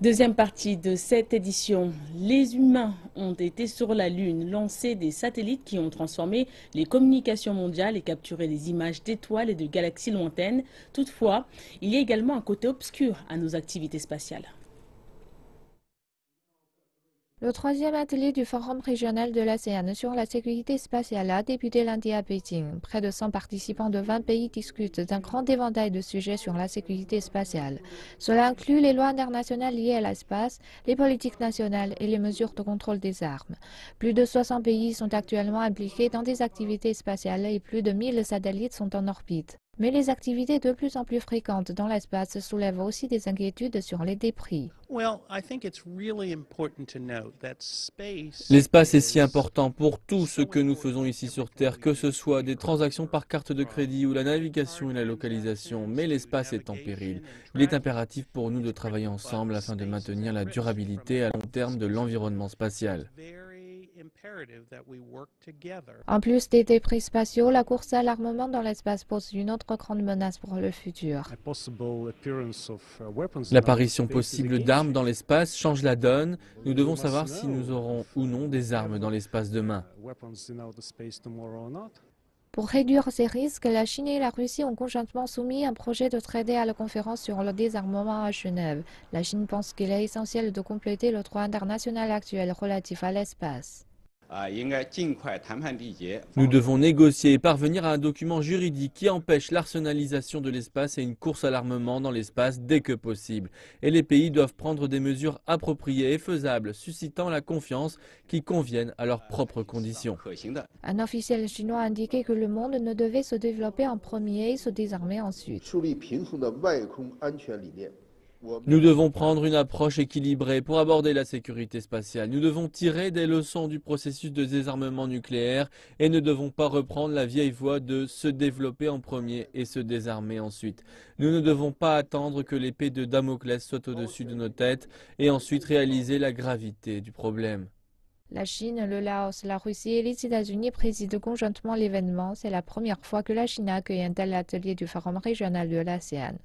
Deuxième partie de cette édition. Les humains ont été sur la Lune, lancé des satellites qui ont transformé les communications mondiales et capturé des images d'étoiles et de galaxies lointaines. Toutefois, il y a également un côté obscur à nos activités spatiales. Le troisième atelier du Forum régional de l'ASEAN sur la sécurité spatiale a débuté lundi à Pékin. Près de 100 participants de 20 pays discutent d'un grand éventail de sujets sur la sécurité spatiale. Cela inclut les lois internationales liées à l'espace, les politiques nationales et les mesures de contrôle des armes. Plus de 60 pays sont actuellement impliqués dans des activités spatiales et plus de 1000 satellites sont en orbite. Mais les activités de plus en plus fréquentes dans l'espace soulèvent aussi des inquiétudes sur les débris. L'espace est si important pour tout ce que nous faisons ici sur Terre, que ce soit des transactions par carte de crédit ou la navigation et la localisation, mais l'espace est en péril. Il est impératif pour nous de travailler ensemble afin de maintenir la durabilité à long terme de l'environnement spatial. En plus des débris spatiaux, la course à l'armement dans l'espace pose une autre grande menace pour le futur. L'apparition possible d'armes dans l'espace change la donne. Nous devons savoir si nous aurons ou non des armes dans l'espace demain. Pour réduire ces risques, la Chine et la Russie ont conjointement soumis un projet de traité à la conférence sur le désarmement à Genève. La Chine pense qu'il est essentiel de compléter le droit international actuel relatif à l'espace. Nous devons négocier et parvenir à un document juridique qui empêche l'arsenalisation de l'espace et une course à l'armement dans l'espace dès que possible. Et les pays doivent prendre des mesures appropriées et faisables, suscitant la confiance qui conviennent à leurs propres conditions. Un officiel chinois a indiqué que le monde ne devait se développer en premier et se désarmer ensuite. Nous devons prendre une approche équilibrée pour aborder la sécurité spatiale. Nous devons tirer des leçons du processus de désarmement nucléaire et ne devons pas reprendre la vieille voie de se développer en premier et se désarmer ensuite. Nous ne devons pas attendre que l'épée de Damoclès soit au-dessus de nos têtes et ensuite réaliser la gravité du problème. La Chine, le Laos, la Russie et les États-Unis président conjointement l'événement. C'est la première fois que la Chine accueille un tel atelier du Forum régional de l'ASEAN.